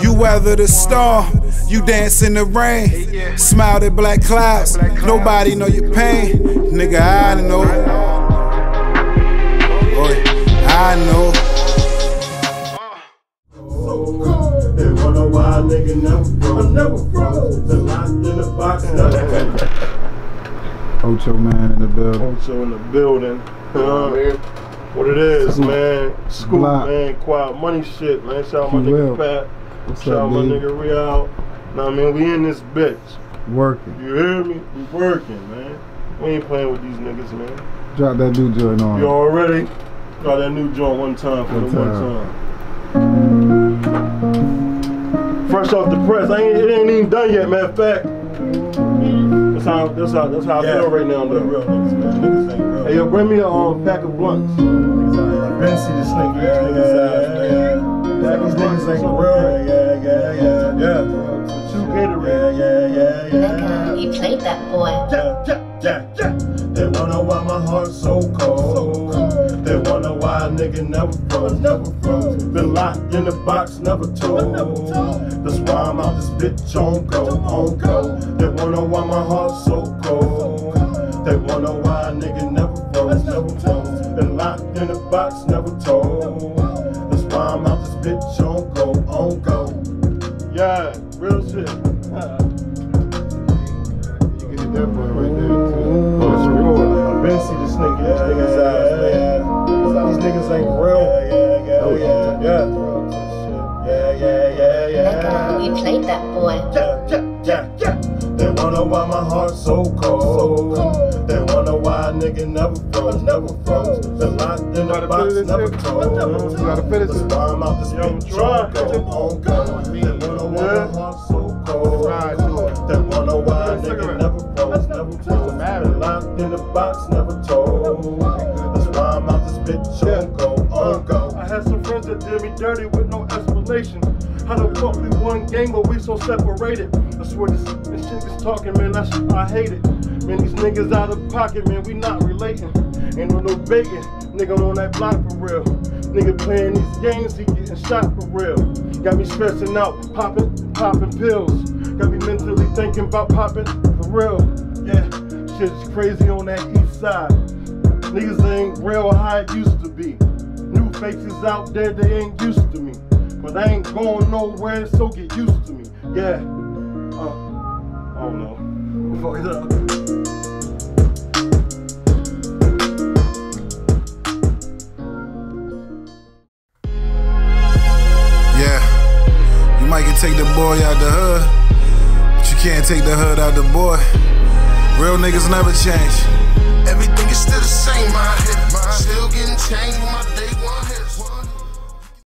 You weather the storm, you dance in the rain, smile at black clouds. Nobody know your pain, nigga. I know. Boy, I know. They wonder why nigga never froze, never froze. The locked in the box, never Ocho man in the building. Ocho in the building. Uh, what it is, man. Scoot, Block. man. Quiet money shit, man. Shout out my He nigga will. Pat. What's Shout out up, my dude? nigga Real. Nah, man, we in this bitch. Working. You hear me? We working, man. We ain't playing with these niggas, man. Drop that new joint on. You already got that new joint one time for One the one time. time. Fresh off the press. I ain't, it ain't even done yet, matter of fact. That's how that's how that's how I feel right now, though. real niggas, man. Niggas ain't real. Hey yo, bring me a um, pack of blunts. Niggas out here. Ben see this nigga, these niggas eyes, man. Pack These niggas ain't real. Yeah, yeah, yeah, yeah. Two Gatorade. Yeah, yeah, yeah, yeah. Nigga, you played that boy. Yeah, yeah, yeah, yeah. They wanna why my heart's so cold. They wanna why a nigga never froze, never froze. Been locked in the box, never told. That's why I'm out this bitch on go, on go. They wanna why my heart's so never never froze. Been locked in the box, never told. That's why I'm out this bitch on go, on go. Yeah, real shit. You can hit that boy right there too. Oh, it's real. I've been see this nigga, these niggas eyes, man. These niggas ain't real. Yeah, yeah, yeah, yeah. Oh, yeah, yeah, yeah, yeah. Nigga, you played that boy. Yeah, yeah, yeah, yeah. They wanna why my heart's so cold. Never froze, never froze. Been locked in the box, never told. You gotta finish it. I'm out this Yo, bitch try. on go, on go. They wanna why Yeah. my heart's so cold. Ride to it. They wanna why nigga never froze, never froze. Been locked in the box, never told. That's why I'm out this bitch on go, on go. I had some friends that did me dirty with no explanation. How the fuck we one game but we so separated? I swear this, this shit is talking, man. I, I hate it. Man, these niggas out of pocket, man. We not relating. Ain't no no bacon. Nigga on that block for real. Nigga playing these games, he getting shot for real. Got me stressing out, popping, popping pills. Got me mentally thinking about popping for real. Yeah, shit's crazy on that east side. Niggas ain't real how it used to be. New faces out there, they ain't used to me. But I ain't going nowhere, so get used to me. Yeah. Uh, I don't know. Fuck it up. take the boy out the hood, but you can't take the hood out the boy. Real niggas never change. Everything is still the same, my head. Still getting changed with my day one.